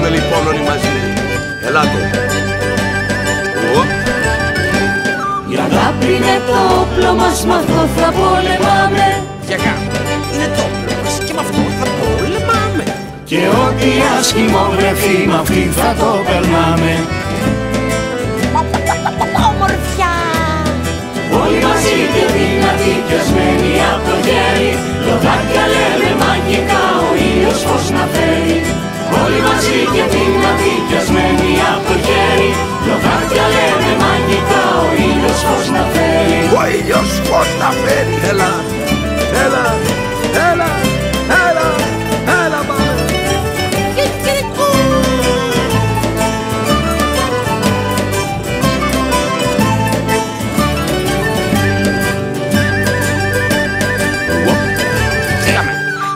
πάμε λοιπόν όλοι μαζί. Ελάτε. Η αγάπη είναι το όπλο μας, μ' αυτό θα πολεμάμε. Για αγάπη είναι το όπλο μας και μ' αυτό θα πολεμάμε. Και ό,τι άσχημο βρεθεί, μ' αυτή θα το περνάμε. Φέρει Έλα, έλα, έλα, έλα, έλα πάμε Φύγαμε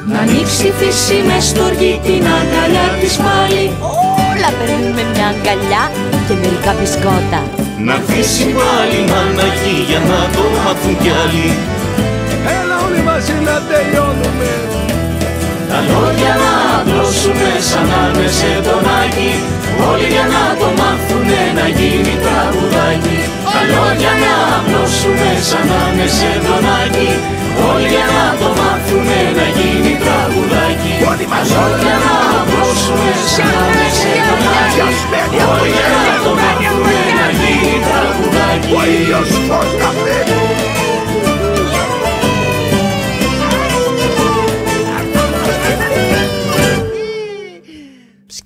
Να ανοίξει η φύση με στοργή την αγκαλιά της πάλι Όλα παίρνουν με μια αγκαλιά και μερικά μπισκότα. Να αφήσει πάλι μανακή για να το μάθουν κι άλλοι. Έλα όλοι μαζί να τελειώνουμε. Τα λόγια να απλώσουνε σαν να είναι σε τονάκι. Όλοι για να το μάθουνε να γίνει τραγουδάκι. Τα λόγια να απλώσουνε σαν να είναι σε τονάκι. Όλοι για να το μάθουνε να γίνει τραγουδάκι. Όλοι Τα μαζί λόγια να απλώσουνε σαν να είναι σε τονάκι. Πιασμένοι από Όλοι το για να το μάθουνε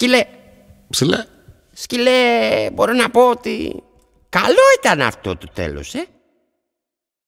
Σκυλέ, Ψηλέ. σκυλέ, μπορώ να πω ότι καλό ήταν αυτό το τέλος, ε.